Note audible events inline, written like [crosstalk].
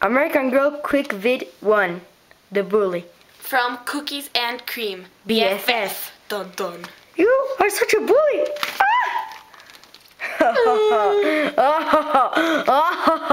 American Girl Quick Vid 1 The Bully. From Cookies and Cream. BFF. Dun dun. You are such a bully! Ah! [laughs] [laughs] [laughs]